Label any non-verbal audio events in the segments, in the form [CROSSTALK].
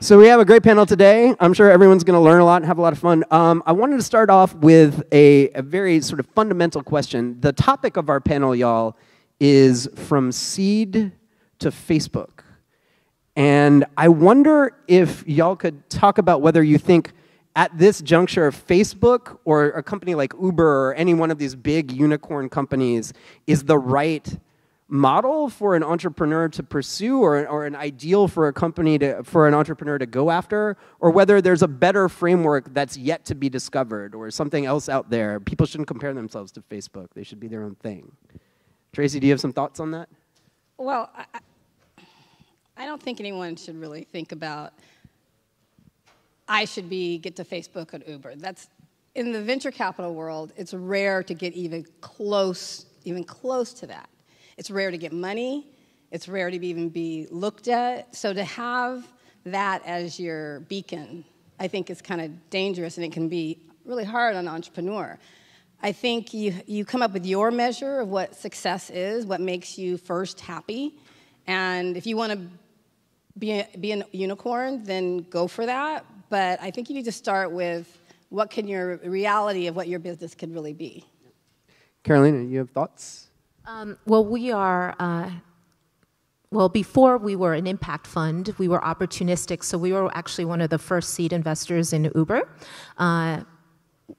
So we have a great panel today. I'm sure everyone's going to learn a lot and have a lot of fun. Um, I wanted to start off with a, a very sort of fundamental question. The topic of our panel, y'all, is from seed to Facebook. And I wonder if y'all could talk about whether you think at this juncture, Facebook or a company like Uber or any one of these big unicorn companies is the right model for an entrepreneur to pursue or, or an ideal for a company to for an entrepreneur to go after? Or whether there's a better framework that's yet to be discovered or something else out there? People shouldn't compare themselves to facebook. They should be their own thing. Tracy do you have some thoughts on that? Well I, I don't think anyone should really think about i should be get to facebook or uber. That's in the venture capital world it's rare to get even close even close to that it's rare to get money. It's rare to even be looked at. So to have that as your beacon, I think is kind of dangerous and it can be really hard on an entrepreneur. I think you, you come up with your measure of what success is, what makes you first happy. And if you want to be, a, be a unicorn, then go for that. But I think you need to start with what can your reality of what your business could really be. Carolina, you have thoughts? Um, well, we are. Uh, well, before we were an impact fund, we were opportunistic. So we were actually one of the first seed investors in Uber. Uh,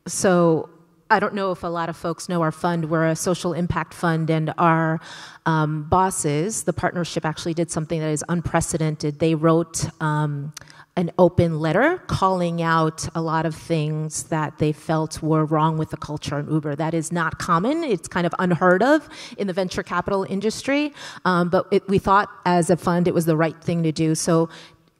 so I don't know if a lot of folks know our fund. We're a social impact fund, and our um, bosses, the partnership actually did something that is unprecedented. They wrote um, an open letter calling out a lot of things that they felt were wrong with the culture in Uber. That is not common. It's kind of unheard of in the venture capital industry. Um, but it, we thought as a fund it was the right thing to do. So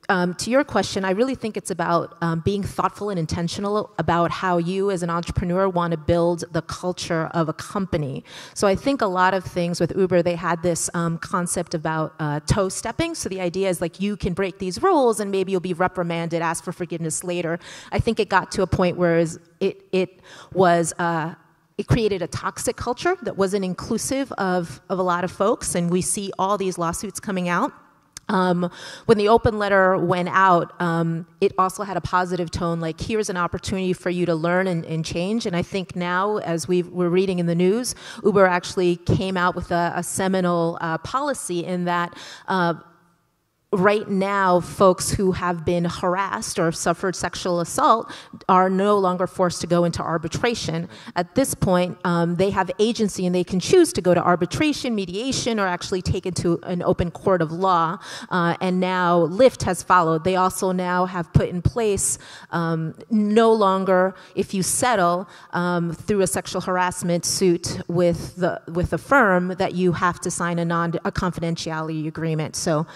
um, to your question, I really think it's about um, being thoughtful and intentional about how you, as an entrepreneur, want to build the culture of a company. So I think a lot of things with Uber, they had this um, concept about uh, toe stepping. So the idea is like you can break these rules and maybe you'll be reprimanded, ask for forgiveness later. I think it got to a point where it it was. Uh, it created a toxic culture that wasn't inclusive of, of a lot of folks, and we see all these lawsuits coming out. Um, when the open letter went out, um, it also had a positive tone, like here's an opportunity for you to learn and, and change. And I think now, as we were reading in the news, Uber actually came out with a, a seminal uh, policy in that uh, right now, folks who have been harassed or suffered sexual assault are no longer forced to go into arbitration. At this point, um, they have agency and they can choose to go to arbitration, mediation, or actually take it to an open court of law. Uh, and now Lyft has followed. They also now have put in place um, no longer, if you settle um, through a sexual harassment suit with the with a firm, that you have to sign a non a confidentiality agreement. So.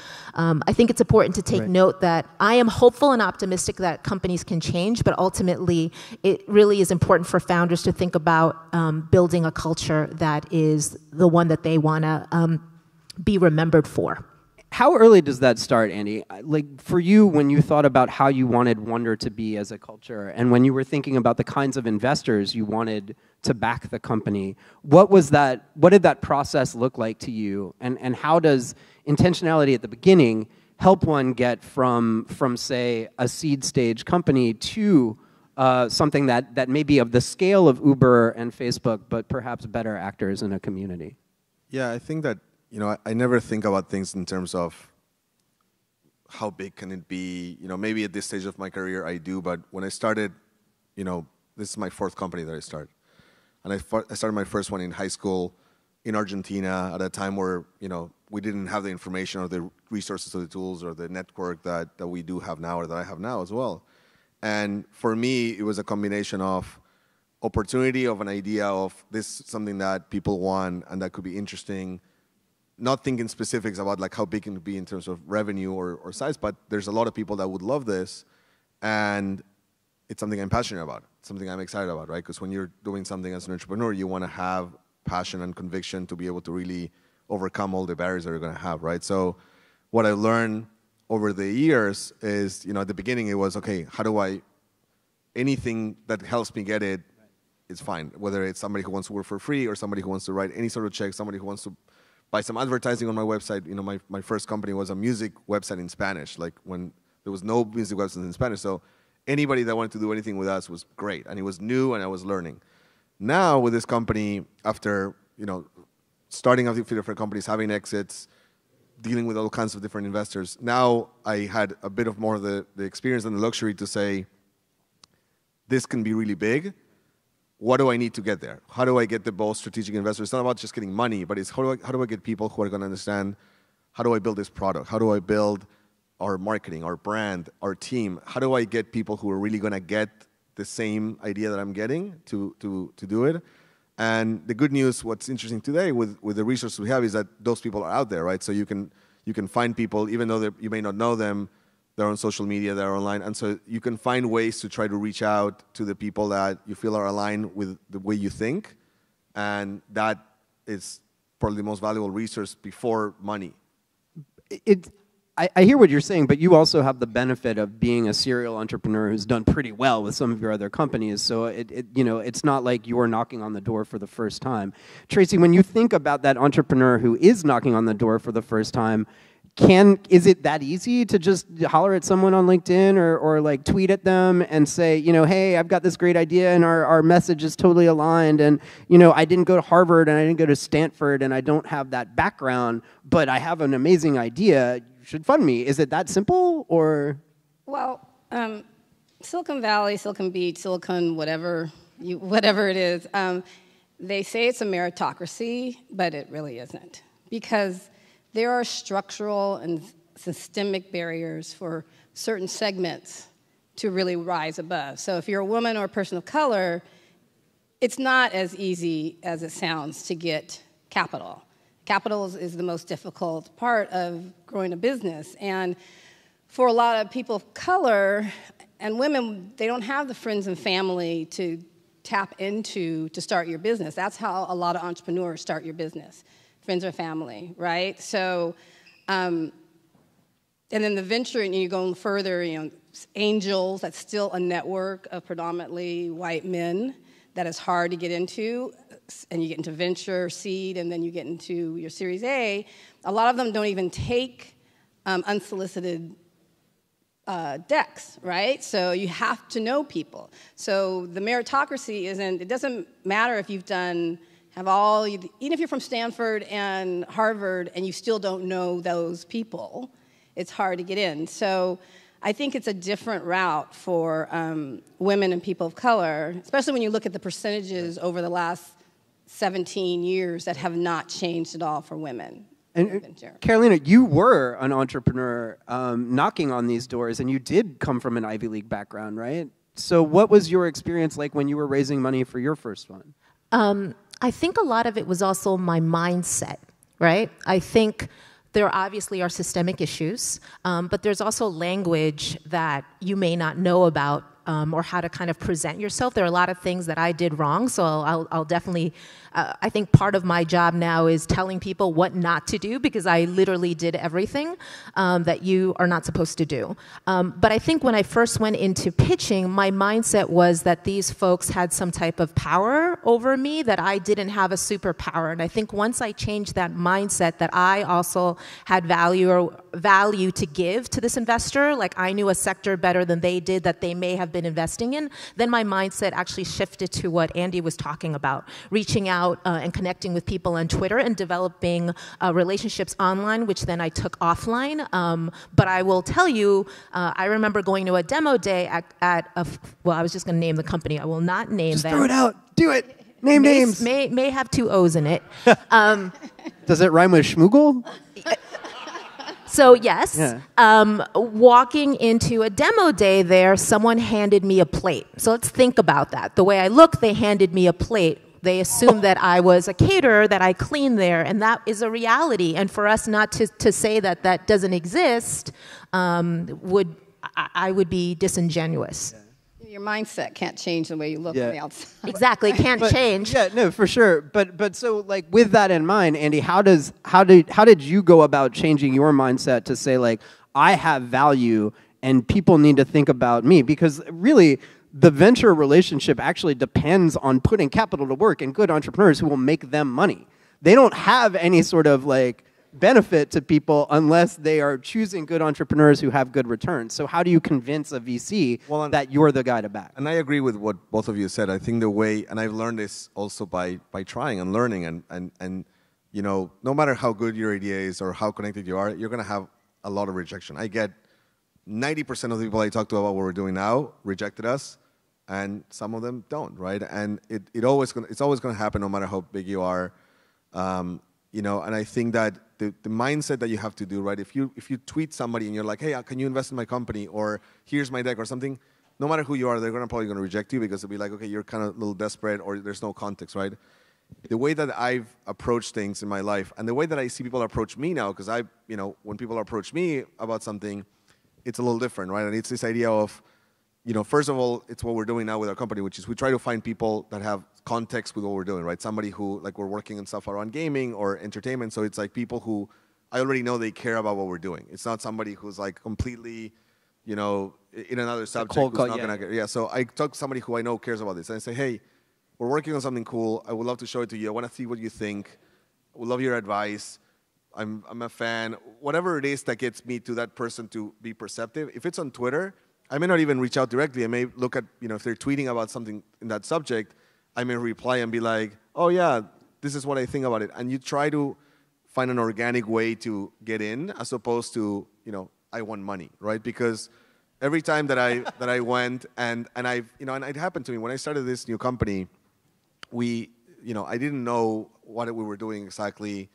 I think it's important to take right. note that I am hopeful and optimistic that companies can change, but ultimately, it really is important for founders to think about um, building a culture that is the one that they want to um, be remembered for. How early does that start, Andy? Like for you, when you thought about how you wanted Wonder to be as a culture, and when you were thinking about the kinds of investors you wanted to back the company, what was that? What did that process look like to you? And and how does intentionality at the beginning help one get from, from say, a seed stage company to uh, something that, that may be of the scale of Uber and Facebook, but perhaps better actors in a community? Yeah, I think that, you know, I, I never think about things in terms of how big can it be. You know, maybe at this stage of my career I do, but when I started, you know, this is my fourth company that I started. And I, I started my first one in high school in Argentina at a time where, you know, we didn't have the information or the resources or the tools or the network that, that we do have now or that I have now as well. And for me, it was a combination of opportunity of an idea of this something that people want and that could be interesting, not thinking specifics about like how big it can be in terms of revenue or, or size, but there's a lot of people that would love this and it's something I'm passionate about, something I'm excited about, right? Because when you're doing something as an entrepreneur, you want to have passion and conviction to be able to really overcome all the barriers that you're going to have, right? So what I learned over the years is, you know, at the beginning it was, okay, how do I, anything that helps me get it, it's fine. Whether it's somebody who wants to work for free or somebody who wants to write any sort of check, somebody who wants to buy some advertising on my website. You know, my, my first company was a music website in Spanish, like when There was no music websites in Spanish. So anybody that wanted to do anything with us was great, and it was new, and I was learning. Now with this company, after you know, starting a few different companies, having exits, dealing with all kinds of different investors, now I had a bit of more of the, the experience and the luxury to say, this can be really big. What do I need to get there? How do I get the most strategic investors? It's not about just getting money, but it's how do I, how do I get people who are going to understand how do I build this product? How do I build our marketing, our brand, our team? How do I get people who are really going to get the same idea that I'm getting to, to, to do it? And the good news, what's interesting today with, with the resources we have is that those people are out there, right? So you can, you can find people, even though you may not know them, they're on social media, they're online. And so you can find ways to try to reach out to the people that you feel are aligned with the way you think. And that is probably the most valuable resource before money. It, I, I, hear what you're saying, but you also have the benefit of being a serial entrepreneur who's done pretty well with some of your other companies. So it, it, you know, it's not like you're knocking on the door for the first time. Tracy, when you think about that entrepreneur who is knocking on the door for the first time, can is it that easy to just holler at someone on linkedin or, or like tweet at them and say you know hey i've got this great idea and our, our message is totally aligned and you know i didn't go to harvard and i didn't go to stanford and i don't have that background but i have an amazing idea you should fund me is it that simple or well um, silicon valley silicon beach silicon whatever you, whatever it is um, they say it's a meritocracy but it really isn't because there are structural and systemic barriers for certain segments to really rise above. So if you're a woman or a person of color, it's not as easy as it sounds to get capital. Capital is the most difficult part of growing a business. And for a lot of people of color and women, they don't have the friends and family to tap into to start your business. That's how a lot of entrepreneurs start your business friends or family, right? So, um, and then the venture, and you go further, you know, angels, that's still a network of predominantly white men that is hard to get into. And you get into venture, seed, and then you get into your Series A. A lot of them don't even take um, unsolicited uh, decks, right? So you have to know people. So the meritocracy isn't, it doesn't matter if you've done have all, even if you're from Stanford and Harvard and you still don't know those people, it's hard to get in. So I think it's a different route for um, women and people of color, especially when you look at the percentages over the last 17 years that have not changed at all for women. And Carolina, you were an entrepreneur um, knocking on these doors, and you did come from an Ivy League background, right? So, what was your experience like when you were raising money for your first one? Um, I think a lot of it was also my mindset, right? I think there obviously are systemic issues, um, but there's also language that you may not know about um, or how to kind of present yourself. There are a lot of things that I did wrong, so I'll, I'll definitely uh, I think part of my job now is telling people what not to do because I literally did everything um, that you are not supposed to do. Um, but I think when I first went into pitching, my mindset was that these folks had some type of power over me, that I didn't have a superpower. And I think once I changed that mindset, that I also had value or value to give to this investor, like I knew a sector better than they did that they may have been investing in, then my mindset actually shifted to what Andy was talking about, reaching out out uh, and connecting with people on Twitter and developing uh, relationships online, which then I took offline. Um, but I will tell you, uh, I remember going to a demo day at, at a, well, I was just going to name the company. I will not name just them. throw it out. Do it. Name may, names. May, may have two O's in it. [LAUGHS] Um, Does it rhyme with schmoogle? So yes, yeah. um, walking into a demo day there, someone handed me a plate. So let's think about that. The way I look, they handed me a plate they assumed that I was a caterer, that I cleaned there, and that is a reality. And for us not to, to say that that doesn't exist um, would, I, I, would be disingenuous. Your mindset can't change the way you look yeah. on the outside. Exactly, can't but, change. Yeah, no, for sure. But but so like with that in mind, Andy, how does how did how did you go about changing your mindset to say like I have value and people need to think about me because really the venture relationship actually depends on putting capital to work and good entrepreneurs who will make them money. They don't have any sort of like benefit to people unless they are choosing good entrepreneurs who have good returns. So how do you convince a VC Well, that you're the guy to back? And I agree with what both of you said. I think the way, and I've learned this also by, by trying and learning, and, and, and you know, no matter how good your idea is or how connected you are, you're going to have a lot of rejection. I get 90% of the people I talk to about what we're doing now rejected us, and some of them don't, right? And it, it always gonna, it's always going to happen no matter how big you are. Um, you know, and I think that the, the mindset that you have to do, right? If you, if you tweet somebody and you're like, hey, uh, can you invest in my company? Or here's my deck or something, no matter who you are, they're gonna probably going to reject you because they'll be like, okay, you're kind of a little desperate or there's no context, right? The way that I've approached things in my life and the way that I see people approach me now, because I, you know, when people approach me about something, it's a little different, right? And it's this idea of, you know, first of all, it's what we're doing now with our company, which is we try to find people that have context with what we're doing, right? Somebody who, like, we're working on stuff around gaming or entertainment, so it's like people who I already know they care about what we're doing. It's not somebody who's like completely, you know, in another subject who's call, not yeah, gonna get. Yeah, so I talk to somebody who I know cares about this, and I say, hey, we're working on something cool. I would love to show it to you. I want to see what you think. I would love your advice. I'm, I'm a fan. Whatever it is that gets me to that person to be perceptive. If it's on Twitter, I may not even reach out directly. I may look at, you know, if they're tweeting about something in that subject, I may reply and be like, oh, yeah, this is what I think about it. And you try to find an organic way to get in as opposed to, you know, I want money, right? Because every time that I, [LAUGHS] that I went and, and I, you know, and it happened to me when I started this new company, we, you know, I didn't know what we were doing exactly.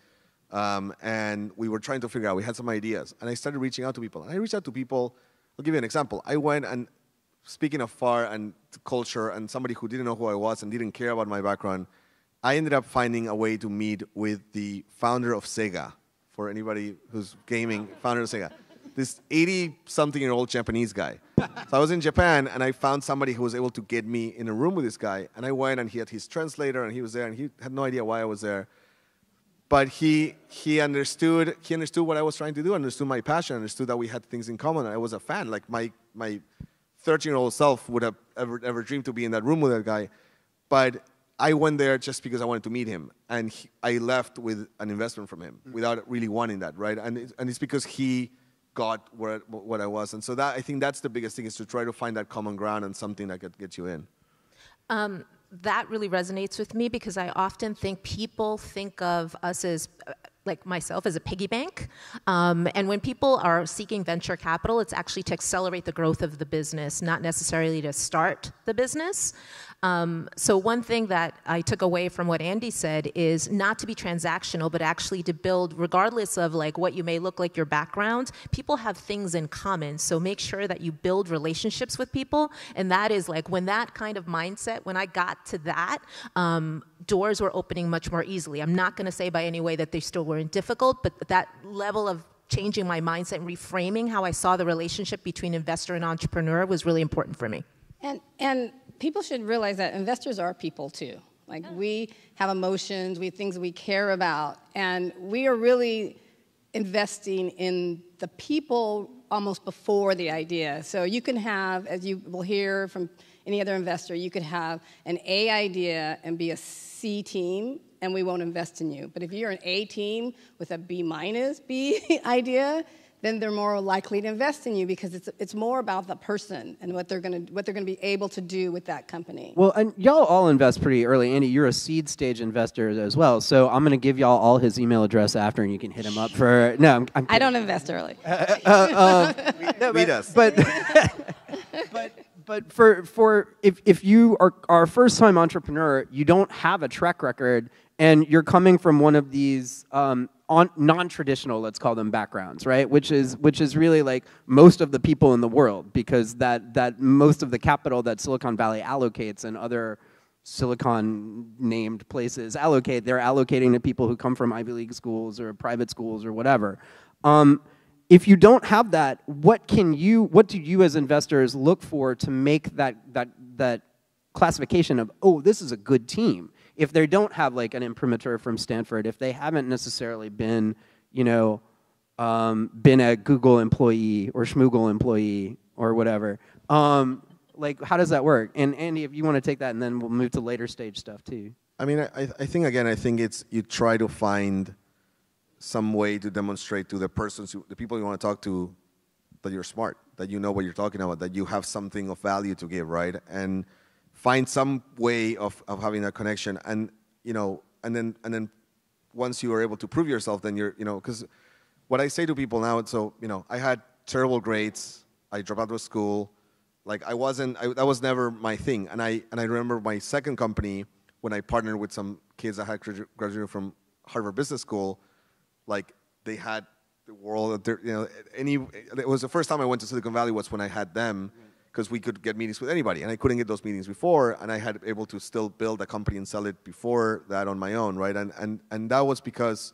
Um, and we were trying to figure out, we had some ideas. And I started reaching out to people. And I reached out to people, I'll give you an example. I went and, speaking of far and culture and somebody who didn't know who I was and didn't care about my background, I ended up finding a way to meet with the founder of Sega. For anybody who's gaming, founder of Sega. This 80 something year old Japanese guy. So I was in Japan and I found somebody who was able to get me in a room with this guy. And I went and he had his translator and he was there and he had no idea why I was there but he he understood he understood what I was trying to do, understood my passion, understood that we had things in common. I was a fan. Like my my 13 year old self would have ever ever dreamed to be in that room with that guy, but I went there just because I wanted to meet him, and he, I left with an investment from him without really wanting that, right? And it's, and it's because he got where what I was, and so that I think that's the biggest thing is to try to find that common ground and something that could get you in. Um, that really resonates with me because I often think people think of us as, uh, like myself, as a piggy bank. Um, and when people are seeking venture capital, it's actually to accelerate the growth of the business, not necessarily to start the business. Um, so one thing that I took away from what Andy said is not to be transactional, but actually to build, regardless of like what you may look like your background, people have things in common. So make sure that you build relationships with people, and that is like when that kind of mindset, when I got to that, um, doors were opening much more easily. I'm not going to say by any way that they still weren't difficult, but that level of changing my mindset and reframing how I saw the relationship between investor and entrepreneur was really important for me. And, and people should realize that investors are people too. Like we have emotions, we have things we care about, and we are really investing in the people almost before the idea. So you can have, as you will hear from any other investor, you could have an A idea and be a C team, and we won't invest in you. But if you're an A team with a B minus B [LAUGHS] idea, then they're more likely to invest in you because it's, it's more about the person and what they're going to what they're going to be able to do with that company. Well, and y'all all invest pretty early. Andy, you're a seed stage investor as well. So I'm going to give y'all all his email address after, and you can hit him up for. No, I'm. I'm I don't invest early. no, [LAUGHS] uh, uh, uh, [LAUGHS] Meet but, us. But, [LAUGHS] but, but for, for if, if you are, are a first time entrepreneur, you don't have a track record, and you're coming from one of these um, on, non-traditional, let's call them backgrounds, right? Which is which is really like most of the people in the world, because that that most of the capital that Silicon Valley allocates and other Silicon named places allocate, they're allocating to people who come from Ivy League schools or private schools or whatever. Um, if you don't have that, what can you, what do you as investors look for to make that, that, that classification of, oh, this is a good team? If they don't have like an imprimatur from Stanford, if they haven't necessarily been, you know, um, been a Google employee or Schmoogle employee or whatever, um, like how does that work? And Andy, if you want to take that, and then we'll move to later stage stuff too. I mean, I, I think again, I think it's you try to find some way to demonstrate to the persons, who, the people you want to talk to, that you're smart, that you know what you're talking about, that you have something of value to give, right? And find some way of, of having that connection. And, you know, and then, and then once you are able to prove yourself, then you're, you know, because what I say to people now, so, you know, I had terrible grades. I dropped out of school. Like I wasn't, I, that was never my thing. And I, and I remember my second company, when I partnered with some kids that had graduated from Harvard Business School, like they had the world, you know, any, it was the first time I went to Silicon Valley was when I had them because we could get meetings with anybody and I couldn't get those meetings before and I had able to still build a company and sell it before that on my own, right? And, and, and that was because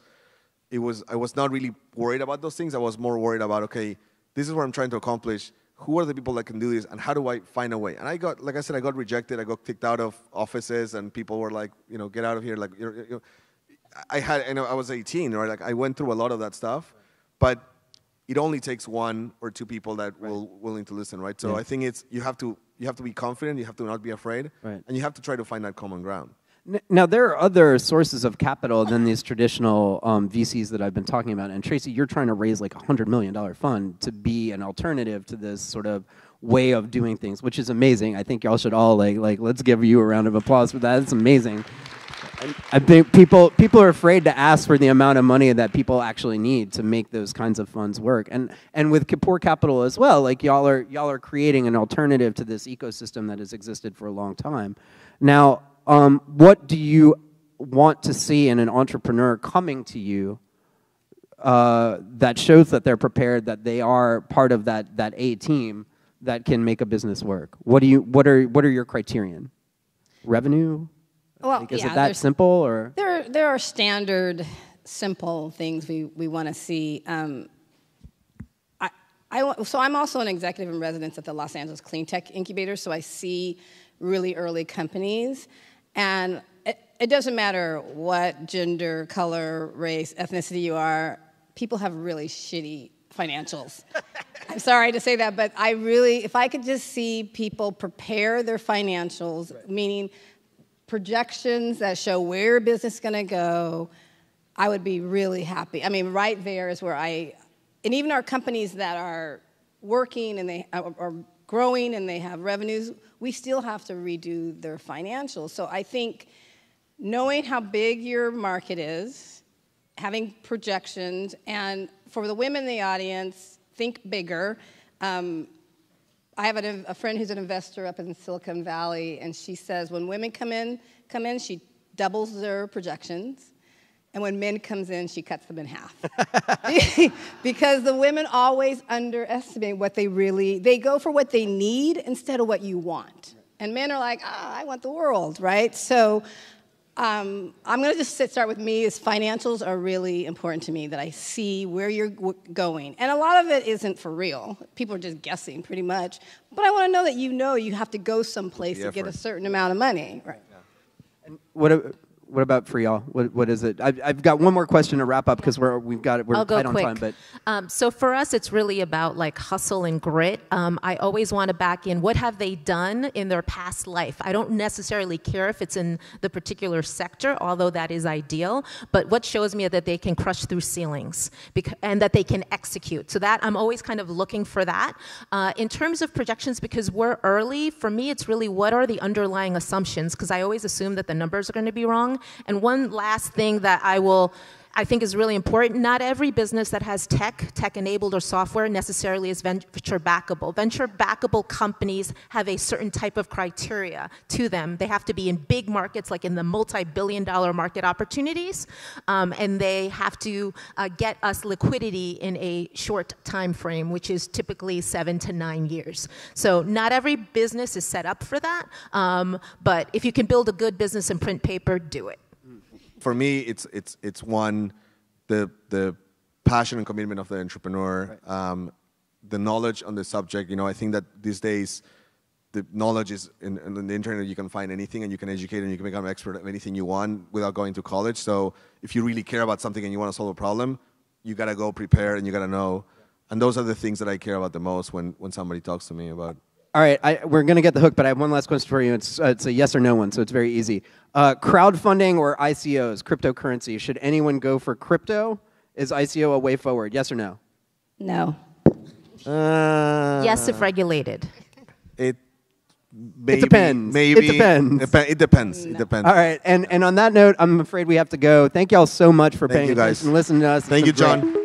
it was, I was not really worried about those things. I was more worried about, okay, this is what I'm trying to accomplish. Who are the people that can do this, and how do I find a way? And I got, like I said, I got rejected. I got kicked out of offices, and people were like, you know, get out of here. Like, you're, you're, I had, you know, I was 18, right? Like, I went through a lot of that stuff, but it only takes one or two people that right. will willing to listen, right? So yeah. I think it's you have to you have to be confident, you have to not be afraid, right. and you have to try to find that common ground. Now, there are other sources of capital than these traditional um, VCs that I've been talking about. And Tracy, you're trying to raise like a $100 million fund to be an alternative to this sort of way of doing things, which is amazing. I think y'all should all like, like let's give you a round of applause for that. It's amazing. I think people people are afraid to ask for the amount of money that people actually need to make those kinds of funds work. And and with Kapor Capital as well, like y'all are y'all are creating an alternative to this ecosystem that has existed for a long time. Now, um, what do you want to see in an entrepreneur coming to you uh, that shows that they're prepared, that they are part of that that A team that can make a business work? What do you what are what are your criterion? Revenue? Well, like, is yeah, it that simple or there there are standard simple things we, we want to see. Um, I, I, so I'm also an executive in residence at the Los Angeles Clean Tech Incubator, so I see really early companies. And it, it doesn't matter what gender, color, race, ethnicity you are, people have really shitty financials. [LAUGHS] I'm sorry to say that, but I really, if I could just see people prepare their financials, right. meaning projections that show where business is going to go, I would be really happy. I mean, right there is where I, and even our companies that are working and they are growing and they have revenues, we still have to redo their financials. So I think knowing how big your market is, having projections, and for the women in the audience, think bigger. Um, I have a, a friend who's an investor up in Silicon Valley, and she says when women come in, come in, she doubles their projections and when men comes in she cuts them in half. [LAUGHS] Because the women always underestimate what they really they go for what they need instead of what you want. And men are like oh, i want the world right? So um, i'm going to just start with me is financials are really important to me that i see where you're going. And a lot of it isn't for real. People are just guessing pretty much. But i want to know that you know you have to go someplace to get a certain amount of money. Right. Yeah. and what what about for y'all? What, what is it? I've, I've got one more question to wrap up because we're we've got it. We're I'll tight go quick. on time. But um, so for us, it's really about like hustle and grit. Um, I always want to back in what have they done in their past life. I don't necessarily care if it's in the particular sector, although that is ideal. But what shows me that they can crush through ceilings because, and that they can execute. So that I'm always kind of looking for that. Uh, in terms of projections, because we're early, for me, it's really what are the underlying assumptions? Because I always assume that the numbers are going to be wrong. And one last thing that I will I think is really important. Not every business that has tech, tech enabled or software necessarily is venture backable. Venture backable companies have a certain type of criteria to them. They have to be in big markets, like in the multi billion dollar market opportunities, um, and they have to uh, get us liquidity in a short time frame, which is typically seven to nine years. So, not every business is set up for that, um, but if you can build a good business and print paper, do it for me, it's it's it's one the the passion and commitment of the entrepreneur, right. um, the knowledge on the subject. You know, I think that these days the knowledge is in, in, the internet. You can find anything, and you can educate, and you can become an expert of anything you want without going to college. So, if you really care about something and you want to solve a problem, you gotta go prepare, and you gotta know. And those are the things that I care about the most when when somebody talks to me about. All right, I, we're going to get the hook, but I have one last question for you. It's, uh, it's a yes or no one, so it's very easy. Uh, crowdfunding or ICOs, cryptocurrency, should anyone go for crypto? Is ICO a way forward? Yes or no? No. Uh, yes, if regulated. It maybe, depends. It depends. Depe- it depends. It depends. All right. And, and on that note, I'm afraid we have to go. Thank you all so much for Thank paying you, guys. attention and listening to us. Thank been you, John. great.